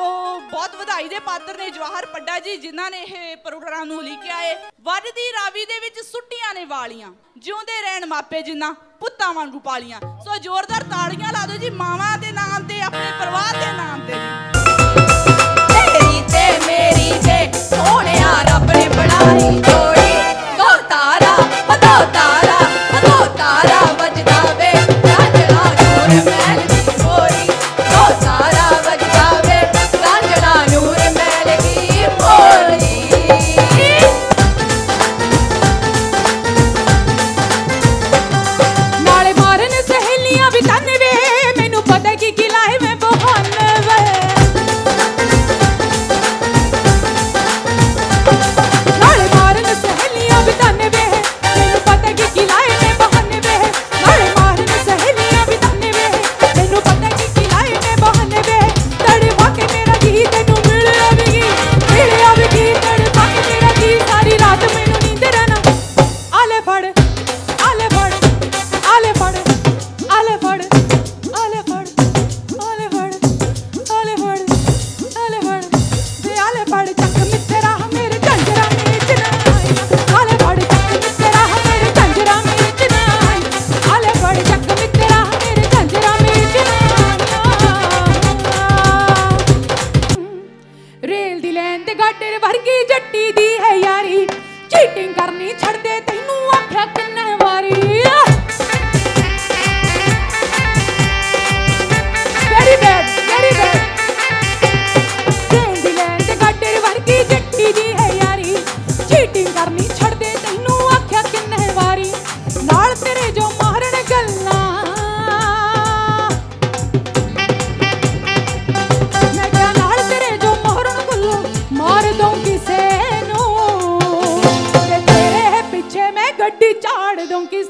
ਸੋ ਬਹੁਤ ਵਧਾਈ ਦੇ ਪਾਤਰ ਨੇ ਜਵਾਹਰ ਪੱਡਾ ਜੀ, ਜਿਨ੍ਹਾਂ ਨੇ ਇਹ ਪ੍ਰੋਗਰਾਮ ਨੂੰ ਲਿਖਿਆ ਏ। ਵੱਜਦੀ ਰਾਵੀ ਦੇ ਵਿੱਚ ਸੁੱਟੀਆਂ ਨੇ ਵਾਲੀਆਂ, ਜਿਉਂਦੇ ਰਹਿਣ ਮਾਪੇ ਜਿੰਨਾ ਪੁੱਤਾਂ ਵਾਂਗੂ ਪਾਲੀਆਂ। ਸੋ ਜ਼ੋਰਦਾਰ ਤਾੜੀਆਂ ਲਾ ਦਿਓ ਜੀ, ਮਾਵਾਂ ਦੇ ਨਾਮ ਤੇ, ਆਪਣੇ ਪਰਿਵਾਰ ਦੇ ਨਾਮ ਤੇ ਤੇਰੀ ਤੇ ਮੇਰੀ ਤੇ, ਸੋਹਣਿਆ ਰੱਬ ਨੇ ਬਣਾਈ।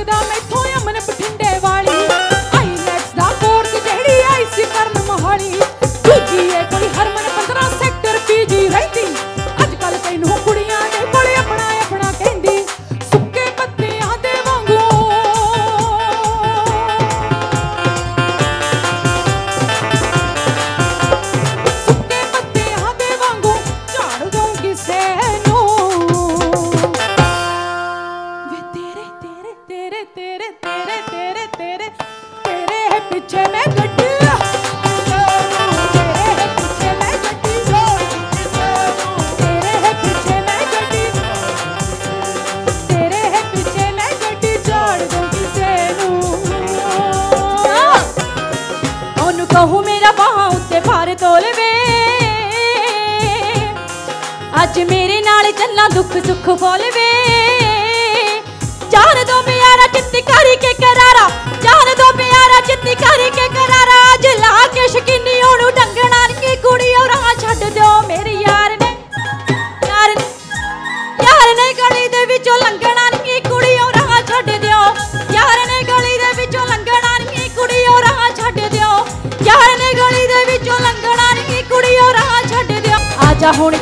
Look at that, ਅੱਖ ਖੋਲਵੇ ਜਾਣ ਦੋ ਪਿਆਰਾ ਚਿੱਤ ਕਰਕੇ ਕਰਾਰਾ। ਜਾਣ ਦੋ ਪਿਆਰਾ ਚਿੱਤ ਕਰਕੇ ਕਰਾਰਾ। ਅੱਜ ਲਾ ਕੇ ਸ਼ਕੀਨੀ ਉਹਨੂੰ ਡੰਗਣਾ ਕੀ ਕੁੜੀ ਔਰ ਆ ਛੱਡ ਦਿਓ ਮੇਰੇ ਯਾਰ ਨੇ। ਯਾਰ ਨੇ। ਯਾਰ ਨੇ ਗਲੀ ਦੇ ਵਿੱਚੋਂ ਲੰਘਣਾ ਕੀ ਕੁੜੀ ਔਰ ਆ ਛੱਡ ਦਿਓ। ਯਾਰ ਨੇ ਗਲੀ ਦੇ ਵਿੱਚੋਂ ਲੰਘਣਾ ਕੀ ਕੁੜੀ ਔਰ ਆ ਛੱਡ ਦਿਓ। ਯਾਰ ਨੇ ਗਲੀ ਦੇ ਵਿੱਚੋਂ ਲੰਘਣਾ ਕੀ ਕੁੜੀ ਔਰ ਆ ਛੱਡ ਦਿਓ। ਆਜਾ ਹੁਣ